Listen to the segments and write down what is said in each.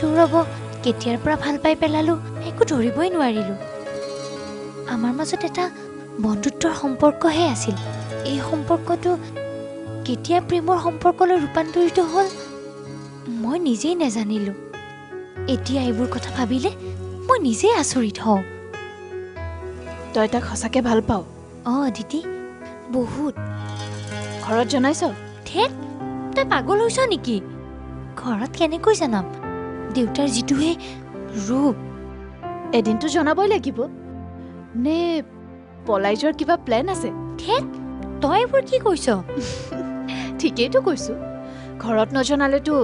মই সৌৰভক কেতিয়াৰ পৰা ভাল পাই পেলালো একো ধৰিবই নোৱাৰিলো। আমাৰ মাজত এটা বন্ধুত্বৰ সম্পৰ্কহে আছিল। এই সম্পৰ্কটো কেতিয়া প্ৰেমৰ সম্পৰ্কলৈ ৰূপান্তৰিত হ'ল মই নিজেই নেজানিলো। এতিয়া এইবোৰ কথা ভাবিলে মই নিজেই আচৰিত হওঁ। তই তাক সঁচাকে ভাল পাওঁ অঁ অদিতি বহুত। ঘৰত জনাইছ? ধেত তই পাগল হৈছ নেকি? ঘৰত কেনেকৈ জনাম? দেউতাৰ যিটোহে ৰূপ এদিনটো জনাবই লাগিব। নে পলাই যোৱাৰ কিবা প্লেন আছে? ধেত তই এইবোৰ কি কৈছ? ঠিকেইতো কৈছো। ঘৰত নজনালেতো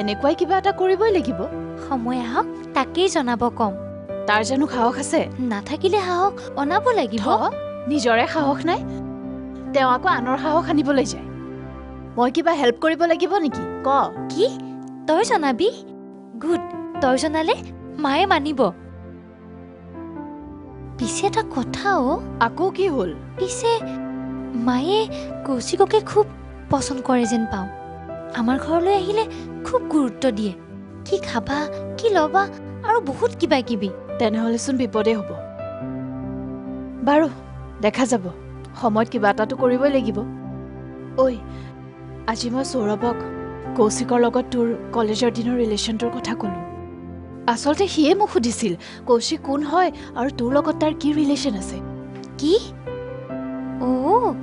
এনেকুৱাই কিবা এটা কৰিবই লাগিব। সময় আহক তাকেই জনাব কম। তাৰ জানো সাহস আছে? নাথাকিলে সাহস অনাব লাগিব। নিজৰে সাহস নাই। তেওঁ আকৌ আনৰ সাহস আনিবলৈ যায়। মই কিবা হেল্প কৰিব লাগিব নেকি? ক। কি? তই জনাবি? গুড তই জনালে মায়ে মানিব। পিছে এটা কথা অ' আকৌ কি হ'ল? পিছে মায়ে কৌশিককে খুব পচন্দ কৰে যেন পাওঁ। আমাৰ ঘৰলৈ আহিলে খুব গুৰুত্ব দিয়ে। কি খাবা কি ল'বা আৰু বহুত কিবা কিবি তেনেহ'লেচোন বিপদে হ'ব। বাৰু দেখা যাব। সময়ত কিবা এটাতো কৰিবই লাগিব। ঐ আজি মই সৌৰভক কৌশিকৰ লগত তোৰ কলেজৰ দিনৰ ৰিলেশ্যনটোৰ কথা ক'লোঁ। আচলতে সিয়ে মোক সুধিছিল কৌশিক কোন হয় আৰু তোৰ লগত তাৰ কি ৰিলেশ্যন আছে? কি? অ'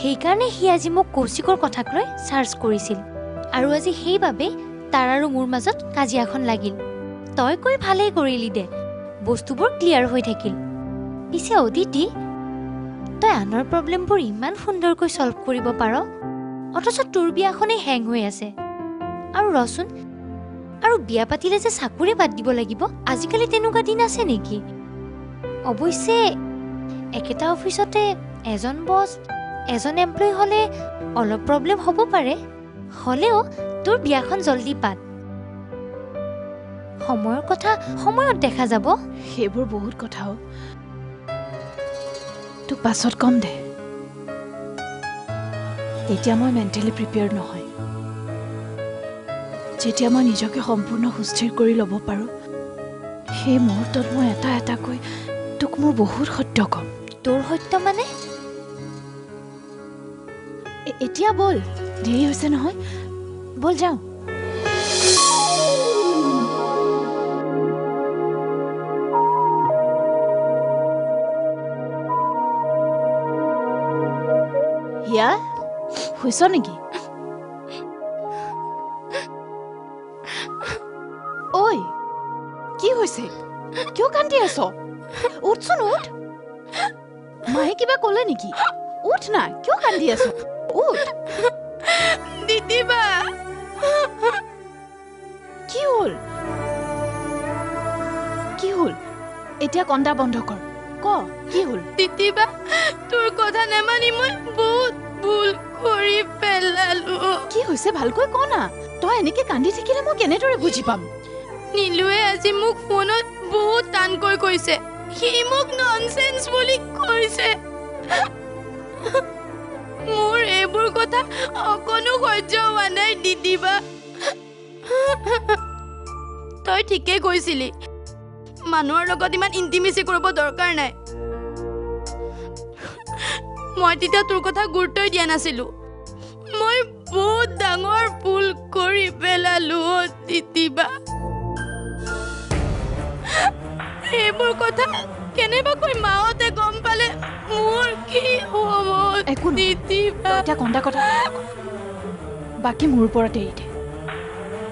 সেইকাৰণে সি আজি মোক কৌশিকৰ কথাক লৈ চাৰ্চ কৰিছিল। আৰু আজি সেইবাবে তাৰ আৰু মোৰ মাজত কাজিয়াখন লাগিল। তই কৈ ভালেই কৰিলি দে। বস্তুবোৰ ক্লিয়াৰ হৈ থাকিল। পিছে অদিতি তই আনৰ প্ৰব্লেমবোৰ ইমান সুন্দৰকৈ ছল্ভ কৰিব পাৰ। অথচ তোৰ বিয়াখনেই হেং হৈ আছে। আৰু ৰচোন আৰু বিয়া পাতিলে যে চাকৰি বাদ দিব লাগিব আজিকালি তেনেকুৱা দিন আছে নেকি? অৱশ্যে একেটা অফিচতে এজন বছ এজন এমপ্লয় হ'লে অলপ প্ৰব্লেম হ'ব পাৰে হ'লেও তোৰ বিয়াখন জল্দি পাত। সময়ৰ কথা সময়ত দেখা যাব। সেইবোৰ বহুত কথাও তোক পাছত কম দে। এতিয়া মই মেণ্টেলি প্ৰিপেয়াৰ নহয়। যেতিয়া মই নিজকে সম্পূৰ্ণ সুস্থিৰ কৰি ল'ব পাৰোঁ সেই মুহূৰ্তত মই এটা এটাকৈ তোক মোৰ বহুত সত্য ক'ম। তোৰ সত্য মানে? এতিয়া ব'ল। দেৰি হৈছে নহয়। ব'ল যাওঁ। হিয়া? শুইছ নেকি? কান্দি আছ উঠচোন উঠ মায়ে কিবা ক'লে নেকি উঠ না কিয় কান্দি আছ উঠ দিদিবা কি হ'ল কি হ'ল এতিয়া কন্দা বন্ধ কৰ ক কি হ'ল দিদিবা তোৰ কথা নেমানি মই বহুত ভুল কৰি পেলালো কি হৈছে ভালকৈ ক না তই এনেকে কান্দি থাকিলে মই কেনেদৰে বুজি পাম নীলুৱে আজি মোক ফোনত বহুত টানকৈ কৈছে। সি মোক ননচেন্স বুলি কৈছে। মোৰ এইবোৰ কথা অকণো সহ্য হোৱা নাই দিদিবা তই ঠিকেই কৈছিলি। মানুহৰ লগত ইমান ইণ্টিমেচি কৰিব দৰকাৰ নাই। মই তেতিয়া তোৰ কথা গুৰুত্বই দিয়া নাছিলো। মই বহুত ডাঙৰ ভুল কৰি পেলালো দিদিবা এইবোৰ কথা কেনেবাকৈ মাহঁতে গম পালে মোৰ কি হ'ব? একো এতিয়া কন্দা কথা। বাকী মোৰ ওপৰতে এৰি দে।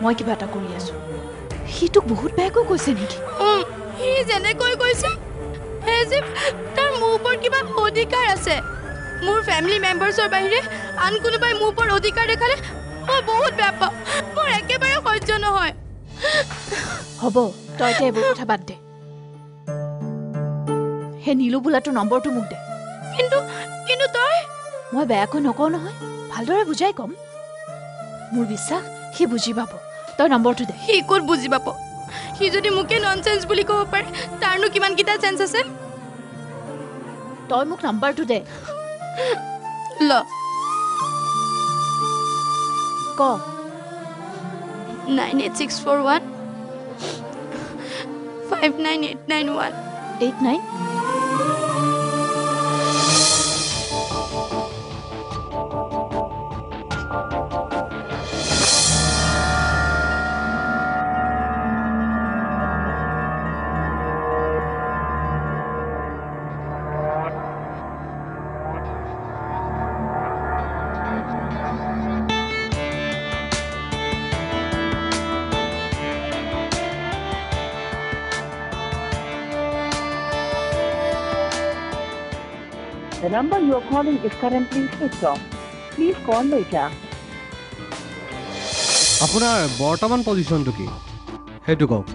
মই কিবা এটা কৰি আছো। সি তোক বহুত বেয়াকৈ কৈছে নেকি? সি যেনেকৈ কৈছে তাৰ মোৰ ওপৰত কিবা অধিকাৰ আছে। মোৰ ফেমিলি মেম্বাৰ্ছৰ বাহিৰে আন কোনোবাই মোৰ ওপৰত অধিকাৰ দেখালে মই বহুত বেয়া পাওঁ। মোৰ একেবাৰে সহ্য নহয়। হ'ব তই এতিয়া এইবোৰ কথা বাদ দে। সেই নীলু বোলাটোৰ নম্বৰটো মোক দে। কিন্তু কিন্তু তই? মই বেয়াকৈ নকওঁ নহয় ভালদৰে বুজাই ক'ম। মোৰ বিশ্বাস সি বুজি পাব। তই নম্বৰটো দে। সি ক'ত বুজি পাব? সি যদি মোকে ননচেন্স বুলি ক'ব পাৰে তাৰনো কিমানকেইটা চেঞ্চ আছে? তই মোক নম্বৰটো দে। ল। ক। Nine eight six four one. Five nine eight nine one. Eight nine. The number you are calling is currently switched off. Please call later. আপোনাৰ বৰ্তমান পজিশ্যনটো কি? সেইটো কওক।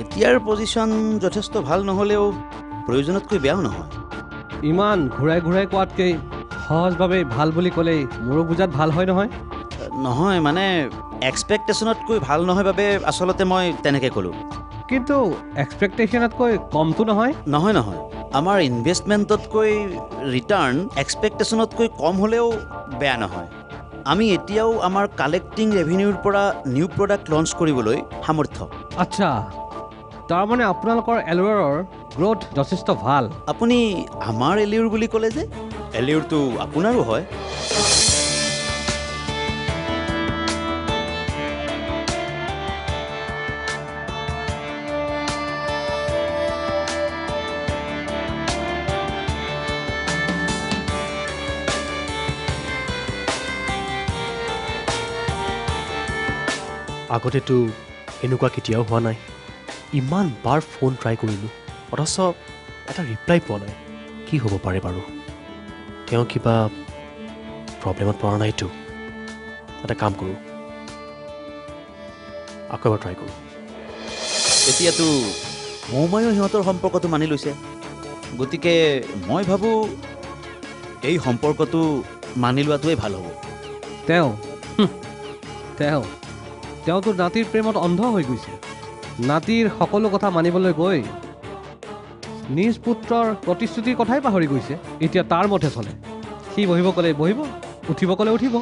এতিয়াৰ পজিশ্যন যথেষ্ট ভাল নহ'লেও প্ৰয়োজনতকৈ বেয়াও নহয়। ইমান ঘূৰাই ঘূৰাই কোৱাতকৈ সহজভাৱে ভাল বুলি ক'লেই মোৰো বুজাত ভাল হয় নহয়? নহয় মানে এক্সপেক্টেশ্যনতকৈ ভাল নহয় বাবে আচলতে মই তেনেকৈ ক'লোঁ। কিন্তু এক্সপেক্টেশ্যনতকৈ কমটো নহয়? নহয় নহয়। আমাৰ ইনভেষ্টমেণ্টতকৈ ৰিটাৰ্ণ এক্সপেক্টেশ্যনতকৈ কম হ'লেও বেয়া নহয়। আমি এতিয়াও আমাৰ কালেক্টিং ৰেভিনিউৰ পৰা নিউ প্ৰডাক্ট লঞ্চ কৰিবলৈ সামৰ্থ্য। আচ্ছা তাৰমানে আপোনালোকৰ এলৱেৰৰ গ্ৰ'থ যথেষ্ট ভাল। আপুনি আমাৰ এলিউৰ বুলি ক'লে যে এলিউৰটো আপোনাৰো হয়। আগতেতো এনেকুৱা কেতিয়াও হোৱা নাই। ইমান বাৰ ফোন ট্ৰাই কৰিলোঁ অথচ এটা ৰিপ্লাই পোৱা নাই। কি হ'ব পাৰে বাৰু? তেওঁ কিবা প্ৰব্লেমত পৰা নাইতো এটা কাম কৰোঁ। আকৌ এবাৰ ট্ৰাই কৰোঁ। এতিয়াতো মৌমায়ো সিহঁতৰ সম্পৰ্কটো মানি লৈছে। গতিকে মই ভাবোঁ এই সম্পৰ্কটো মানি লোৱাটোৱেই ভাল হ'ব। তেওঁ হুঁ, তেওঁ তেওঁতো নাতিৰ প্ৰেমত অন্ধ হৈ গৈছে। নাতিৰ সকলো কথা মানিবলৈ গৈ নিজ পুত্ৰৰ প্ৰতিশ্ৰুতিৰ কথাই পাহৰি গৈছে। এতিয়া তাৰ মতে চলে। সি বহিব ক'লে বহিব উঠিব ক'লে উঠিব।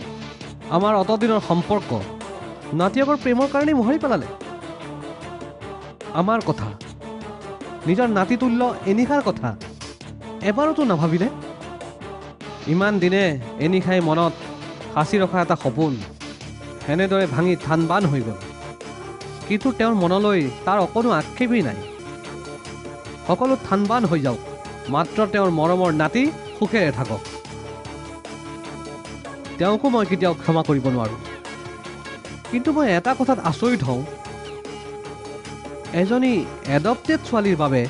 আমাৰ অতদিনৰ সম্পৰ্ক নাতিয়কৰ প্ৰেমৰ কাৰণেই মোহাৰি পেলালে। আমাৰ কথা নিজৰ নাতিতুল্য এনিশাৰ কথা এবাৰোতো নাভাবিলে? ইমান দিনে এনিশাই মনত সাঁচি ৰখা এটা সপোন সেনেদৰে ভাঙি থান বান হৈ গ'ল। কিন্তু তেওঁৰ মনলৈ তাৰ অকণো আক্ষেপেই নাই। সকলো থান বান হৈ যাওক মাত্ৰ তেওঁৰ মৰমৰ নাতি সুখেৰে থাকক। তেওঁকো মই কেতিয়াও ক্ষমা কৰিব নোৱাৰোঁ। কিন্তু মই এটা কথাত আচৰিত হওঁ। এজনী এডপ্টেড ছোৱালীৰ বাবে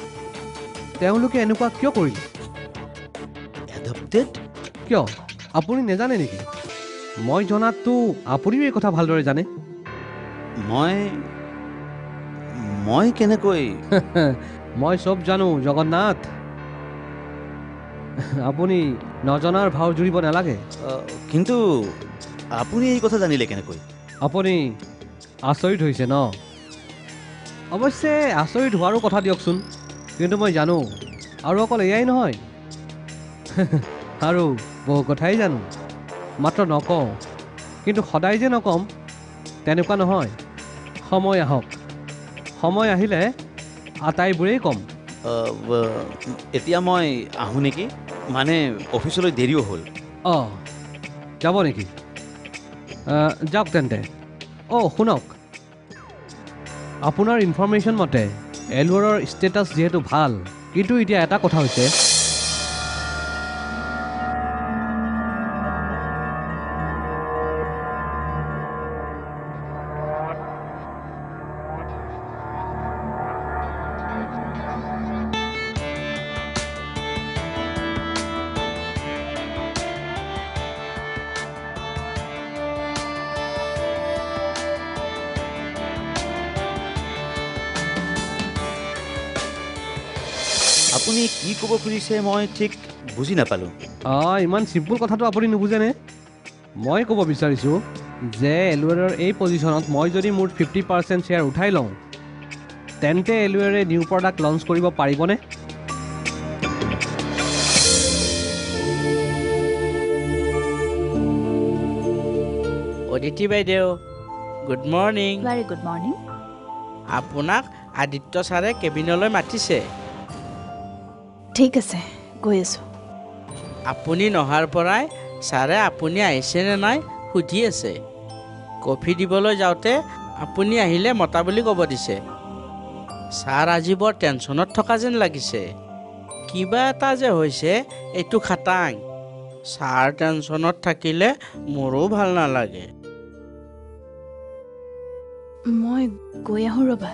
তেওঁলোকে এনেকুৱা কিয় কৰিলে? কিয়? আপুনি নেজানে নেকি? মই জনাততো আপুনিও এই কথা ভালদৰে জানে। মই মই কেনেকৈ? মই চব জানো জগন্নাথ। আপুনি নজনাৰ ভাও জুৰিব নালাগে। কিন্তু আপুনি এই কথা জানিলে কেনেকৈ? আপুনি আচৰিত হৈছে ন? অৱশ্যে আচৰিত হোৱাৰো কথা দিয়কচোন। কিন্তু মই জানো আৰু অকল এয়াই নহয়। আৰু বহু কথাই জানো। মাত্ৰ নকওঁ। কিন্তু সদায় যে নকম তেনেকুৱা নহয়। সময় আহক। সময় আহিলে আটাইবোৰেই ক'ম। এতিয়া মই আহোঁ নেকি? মানে অফিচলৈ দেৰিও হ'ল। অঁ যাব নেকি? যাওক তেন্তে। অঁ শুনক। আপোনাৰ ইনফৰ্মেশ্যন মতে এলৱাৰৰ ষ্টেটাছ যিহেতু ভাল কিন্তু এতিয়া এটা কথা হৈছে আপুনি কি ক'ব খুজিছে? মই ঠিক বুজি নাপালোঁ। অঁ ইমান চিম্পুল কথাটো আপুনি নুবুজেনে? মই ক'ব বিচাৰিছোঁ যে এলৱেৰৰ এই পজিশ্যনত মই যদি মোৰ ফিফটি পাৰ্চেণ্ট শ্বেয়াৰ উঠাই লওঁ তেন্তে এলৱেৰে নিউ প্ৰডাক্ট লঞ্চ কৰিব পাৰিবনে? অদিতি বাইদেউ good morning very good morning আপোনাক আদিত্য ছাৰে কেবিনলৈ মাতিছে। ঠিক আছে গৈ আছোঁ। আপুনি নহাৰ পৰাই ছাৰে আপুনি আহিছেনে নাই সুধি আছে। কফি দিবলৈ যাওঁতে আপুনি আহিলে মতা বুলি ক'ব দিছে। ছাৰ আজি বৰ টেনশ্যনত থকা যেন লাগিছে। কিবা এটা যে হৈছে এইটো খাটাং। ছাৰ টেনশ্যনত থাকিলে মোৰো ভাল নালাগে। মই গৈ আহোঁ ৰ'বা।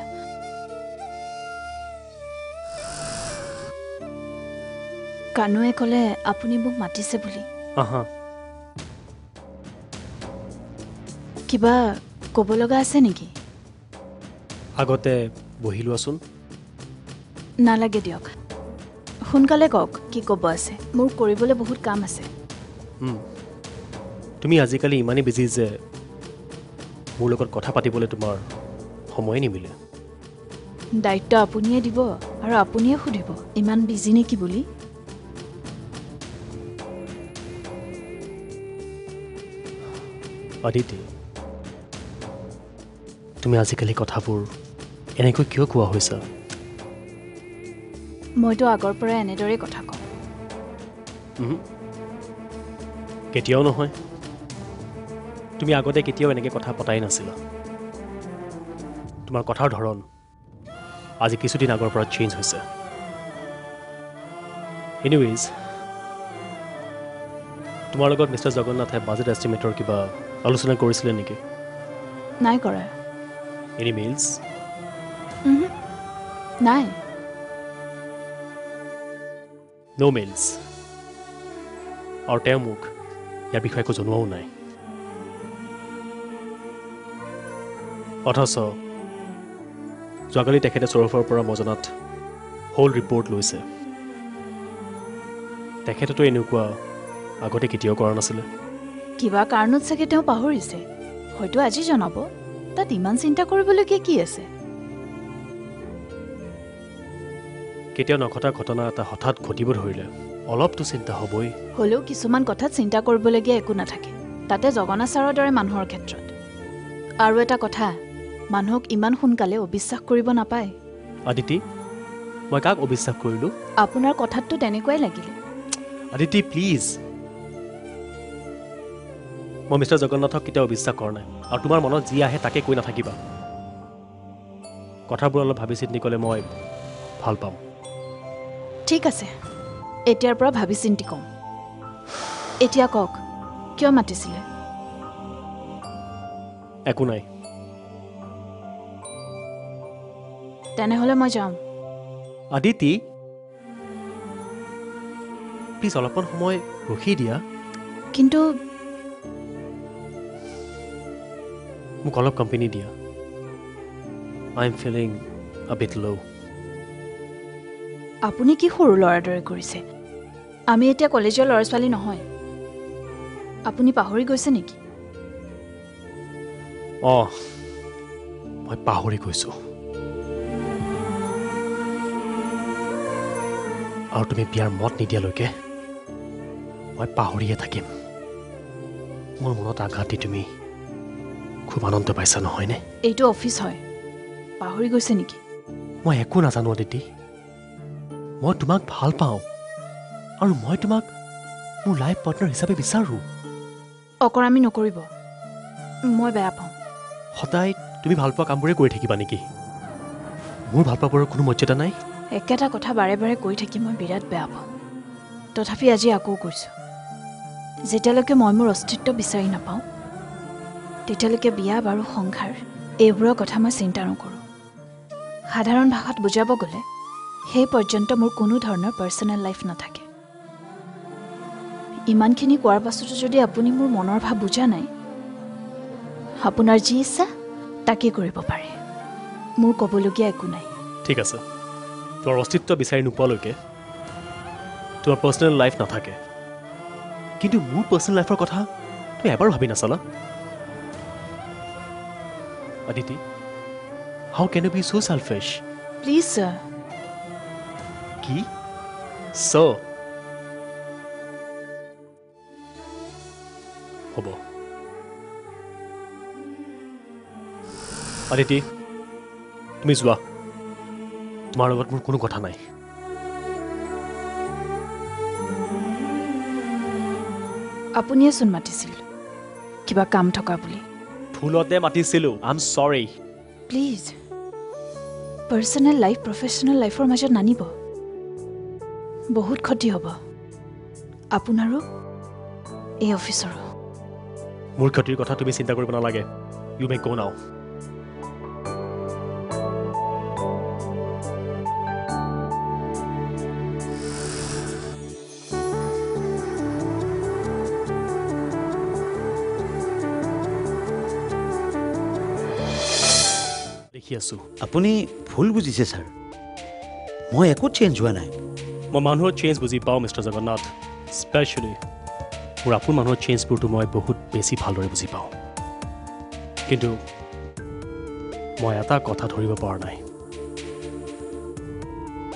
কানুৱে ক'লে আপুনি মোক মাতিছে বুলি। কিবা ক'ব লগা আছে নেকি? আগতে বহি লোৱাচোন। নালাগে দিয়ক। সোনকালে কওক কি ক'ব আছে। মোৰ কৰিবলৈ বহুত কাম আছে। তুমি আজিকালি ইমানেই বিজি যে মোৰ লগত কথা পাতিবলৈ তোমাৰ সময়ে নিমিলে। দায়িত্ব আপুনিয়ে দিব আৰু আপুনিয়ে সুধিব ইমান বিজি নেকি বুলি? অদিতি তুমি আজিকালি কথাবোৰ এনেকৈ কিয় কোৱা হৈছা? মইতো আগৰ পৰা এনেদৰেই কথা কওঁ। কেতিয়াও নহয়। তুমি আগতে কেতিয়াও এনেকৈ কথা পতাই নাছিলা। তোমাৰ কথাৰ ধৰণ আজি কিছুদিন আগৰ পৰা চেঞ্জ হৈছে। এনিৱেজ তোমাৰ লগত মিষ্টাৰ জগন্নাথে বাজেট এষ্টিমেটৰ কিবা আলোচনা কৰিছিলে নেকি? নাই কৰা। এনি মেইলছ নাই। ন' মেইলছ আৰু তেওঁ মোক ইয়াৰ বিষয়ে একো জনোৱাও নাই। অথচ যোৱাকালি তেখেতে চৌৰফৰ পৰা মই জনাত হোল ৰিপৰ্ট লৈছে। তেখেতেতো এনেকুৱা আগতে কেতিয়াও কৰা নাছিলে। কিবা কাৰণত চাগে তেওঁ পাহৰিছে। হয়তো আজি জনাব। তাত ইমান চিন্তা কৰিবলগীয়া কি আছে? কেতিয়াও নঘটা ঘটনা এটা হঠাৎ ঘটিব ধৰিলে। অলপতো চিন্তা হ'বই। হ'লেও কিছুমান কথাত চিন্তা কৰিবলগীয়া একো নাথাকে। তাতে জগন্নাথ ছাৰৰ দৰে মানুহৰ ক্ষেত্ৰত। আৰু এটা কথা মানুহক ইমান সোনকালে অবিশ্বাস কৰিব নাপায়। আদিতি মই কাক অবিশ্বাস কৰিলোঁ? আপোনাৰ কথাততো তেনেকুৱাই লাগিলে। আদিতি প্লিজ। মই মিষ্টাৰ জগন্নাথক কেতিয়াও বিশ্বাস কৰা নাই। আৰু তোমাৰ মনত যি আহে তাকে কৈ নাথাকিবা। কথাবোৰ অলপ ভাবি চিন্তি ক'লে মই ভাল পাম। ঠিক আছে। এতিয়াৰ পৰা ভাবি চিন্তি কম। এতিয়া কওক কিয় মাতিছিলে? একো নাই। তেনেহ'লে মই যাওঁ আদিতি! প্লিজ অলপমান সময় ৰখি দিয়া। কিন্তু মোক অলপ কোম্পানী দিয়া I am feeling a bit low' আপুনি কি সৰু ল'ৰাৰ দৰে কৰিছে? আমি এতিয়া কলেজৰ ল'ৰা ছোৱালী নহয়। আপুনি পাহৰি গৈছে নেকি? অঁ মই পাহৰি গৈছোঁ। আৰু তুমি বিয়াৰ মত নিদিয়ালৈকে মই পাহৰিয়ে থাকিম। মোৰ মনত আঘাত দি তুমি। খুব আনন্দ পাইছা নহয়নে এইটো অফিচ হয়। পাহৰি গৈছে নেকি? মই একো নাজানো অদিতি মই তোমাক ভাল পাওঁ। আৰু মই তোমাক মোৰ লাইফ পাৰ্টনাৰ হিচাপে বিচাৰোঁ। অকৰামি নকৰিব। মই বেয়া পাওঁ। সদায় তুমি ভাল পোৱা কামবোৰে কৰি থাকিবা নেকি? মোৰ ভাল পাবৰ কোনো মৰ্যাদা নাই। একেটা কথা বাৰে বাৰে কৈ থাকি মই বিৰাট বেয়া পাওঁ। তথাপি আজি আকৌ কৈছোঁ। যেতিয়ালৈকে মই মোৰ অস্তিত্ব বিচাৰি নাপাওঁ তেতিয়ালৈকে বিয়া বাৰু সংসাৰ। এইবোৰৰ কথা মই চিন্তা নকৰোঁ। সাধাৰণ ভাষাত বুজাব গ'লে সেই পৰ্যন্ত মোৰ কোনো ধৰণৰ পাৰ্চনেল লাইফ নাথাকে। ইমানখিনি কোৱাৰ পাছতো যদি আপুনি মোৰ মনৰ ভাৱ বুজা নাই আপোনাৰ যি ইচ্ছা তাকেই কৰিব পাৰে। মোৰ ক'বলগীয়া একো নাই। ঠিক আছে। তোমাৰ অস্তিত্ব বিচাৰি নোপোৱালৈকে তোমাৰ পাৰ্চনেল লাইফ নাথাকে। কিন্তু মোৰ পাৰ্চনেল লাইফৰ কথা তুমি এবাৰো ভাবি নাচালা? Aditi how can you be so' selfish please sir কি চ' হ'ব আদিতি তুমি যোৱা তোমাৰ লগত মোৰ কোনো কথা নাই আপুনিয়েচোন মাতিছিল কিবা কাম থকা বুলি ভুলতে মাতিছিলোঁ। I am sorry please personal life professional লাইফৰ মাজত নানিব। বহুত ক্ষতি হ'ব। আপোনাৰো এই অফিচৰো। মোৰ ক্ষতিৰ কথা তুমি চিন্তা কৰিব নালাগে। ইউ মে গ' নাও আছোঁ। আপুনি ভুল বুজিছে ছাৰ। মই একো চেঞ্জ হোৱা নাই। মই মানুহৰ চেঞ্জ বুজি পাওঁ মিষ্টাৰ জগন্নাথ। স্পেচিয়েলি মোৰ আপোন মানুহৰ চেঞ্জবোৰতো মই বহুত বেছি ভালদৰে বুজি পাওঁ। কিন্তু মই এটা কথা ধৰিব পৰা নাই।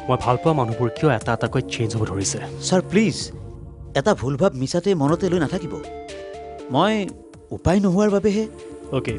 মই ভাল পোৱা মানুহবোৰ কিয় এটা এটাকৈ চেঞ্জ হ'ব ধৰিছে? ছাৰ প্লিজ এটা ভুল ভাৱ মিছাতে মনতে লৈ নাথাকিব। মই উপায় নোহোৱাৰ বাবেহে অ'কে